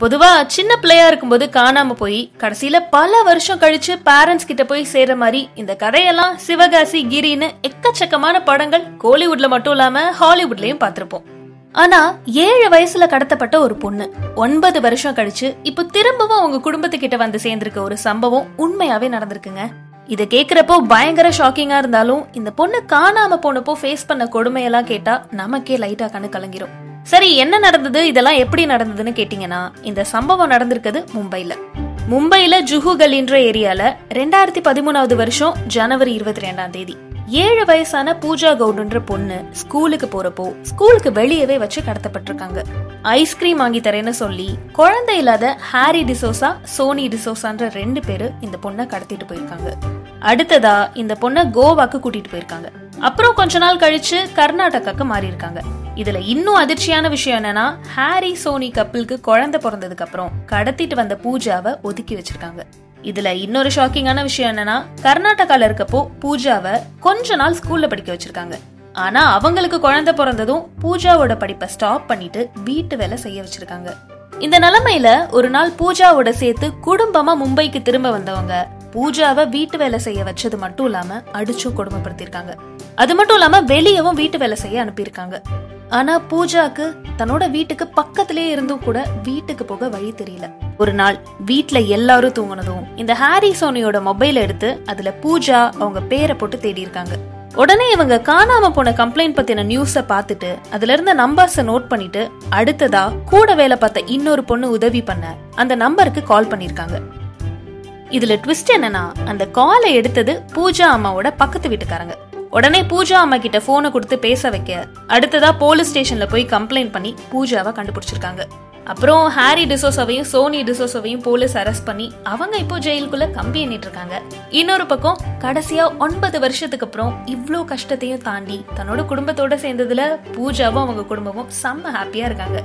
பொதுவா சின்ன பிள்ளையா இருக்கும்போது காணாம போய் கடைசியில பல வருஷம் கழிச்சு பேரண்ட்ஸ் கிட்ட போய் சேர்ற மாதிரி இந்த கதையெல்லாம் சிவகாசி கிரின்னு எக்கச்சக்கமான படங்கள் கோலிவுட்ல மட்டும் இல்லாம ஹாலிவுட்லயும் பார்த்திருப்போம். ஆனா ஏழு வயசுல கடத்தப்பட்ட ஒரு பொண்ணு ஒன்பது வருஷம் கழிச்சு இப்ப திரும்பவும் அவங்க குடும்பத்துக்கிட்ட வந்து சேர்ந்திருக்க ஒரு சம்பவம் உண்மையாவே நடந்திருக்குங்க. இத கேக்குறப்போ பயங்கர ஷாக்கிங்கா இருந்தாலும் இந்த பொண்ணு காணாம போனப்போ ஃபேஸ் பண்ண கொடுமையெல்லாம் கேட்டா நமக்கே லைட்டா கண்ணு கலங்கிரும். சரி என்ன நடந்தது? இதெல்லாம் எப்படி நடந்ததுன்னு கேட்டிங்கன்னா இந்த சம்பவம் நடந்திருக்குது மும்பையில் மும்பையில் ஜுஹு கலின்ற ஏரியாவில் ரெண்டாயிரத்தி பதிமூணாவது வருஷம் ஜனவரி இருபத்தி ரெண்டாம் தேதி. ஏழு வயசான பூஜா கவுடுன்ற பொண்ணு ஸ்கூலுக்கு போறப்போ ஸ்கூலுக்கு வெளியவே வச்சு கடத்தப்பட்டிருக்காங்க. ஐஸ்கிரீம் வாங்கி தரேன்னு சொல்லி குழந்தை இல்லாத ஹாரி டிசோசா சோனி டிசோசான்ற ரெண்டு பேரு இந்த பொண்ணை கடத்திட்டு போயிருக்காங்க. அடுத்ததா இந்த பொண்ணை கோவாக்கு கூட்டிட்டு போயிருக்காங்க. அப்புறம் கொஞ்ச நாள் கழிச்சு கர்நாடகாக்கு மாறி இருக்காங்க இதுல இன்னும் அதிர்ச்சியான விஷயம் என்னன்னா ஹாரி சோனி கப்பிளுக்கு குழந்தை பிறந்ததுக்கு அப்புறம் கடத்திட்டு வந்த பூஜாவை ஒதுக்கி வச்சிருக்காங்க. இதுல இன்னொரு ஷாக்கிங்கான விஷயம் என்னன்னா கர்நாடகால இருக்கப்போ பூஜாவை கொஞ்ச நாள் ஸ்கூல்ல படிக்க வச்சிருக்காங்க. ஆனா அவங்களுக்கு குழந்தை பிறந்ததும் பூஜாவோட படிப்பை ஸ்டாப் பண்ணிட்டு வீட்டு வேலை செய்ய வச்சிருக்காங்க. இந்த நிலைமையில ஒரு நாள் பூஜாவோட சேர்த்து குடும்பமா மும்பைக்கு திரும்ப வந்தவங்க பூஜாவை வீட்டு வேலை செய்ய வச்சது மட்டும் இல்லாம அடிச்சும் கொடுமைப்படுத்திருக்காங்க அது மட்டும் இல்லாம வெளியவும் வீட்டு வேலை செய்ய அனுப்பியிருக்காங்க. ஆனா பூஜாக்கு தன்னோட வீட்டுக்கு பக்கத்திலே இருந்தும் கூட வீட்டுக்கு போக வழி தெரியல. ஒரு நாள் வீட்டுல எல்லாரும் தூங்குனதும் இந்த ஹாரி சோனியோட மொபைல் எடுத்து அதுல பூஜா அவங்க பேரை போட்டு தேடி இருக்காங்க உடனே இவங்க காணாம போன கம்ப்ளைண்ட் பத்தின நியூஸ பார்த்துட்டு அதுல இருந்த நம்பர்ஸ நோட் பண்ணிட்டு அடுத்ததா கூட வேலை பார்த்த இன்னொரு பொண்ணு உதவி பண்ண அந்த நம்பருக்கு கால் பண்ணிருக்காங்க இதுல ட்விஸ்ட் என்னன்னா அந்த காலை எடுத்தது பூஜா அம்மாவோட பக்கத்து வீட்டுக்காரங்க. உடனே பூஜா அம்மா கிட்ட போனை கொடுத்து பேச வைக்க அடுத்ததா போலீஸ் ஸ்டேஷன்ல போய் கம்ப்ளைண்ட் பண்ணி பூஜாவை கண்டுபிடிச்சிருக்காங்க. அப்புறம் ஹாரி டிசோசாவையும் சோனி டிசோசாவையும் போலீஸ் அரெஸ்ட் பண்ணி அவங்க இப்போ ஜெயிலுக்குள்ள கம்பி எண்ணிட்டு இருக்காங்க. இன்னொரு பக்கம் கடைசியா ஒன்பது வருஷத்துக்கு அப்புறம் இவ்வளோ கஷ்டத்தையும் தாண்டி தன்னோட குடும்பத்தோட சேர்ந்ததுல பூஜாவும் அவங்க குடும்பமும் செம்ம ஹாப்பியா இருக்காங்க.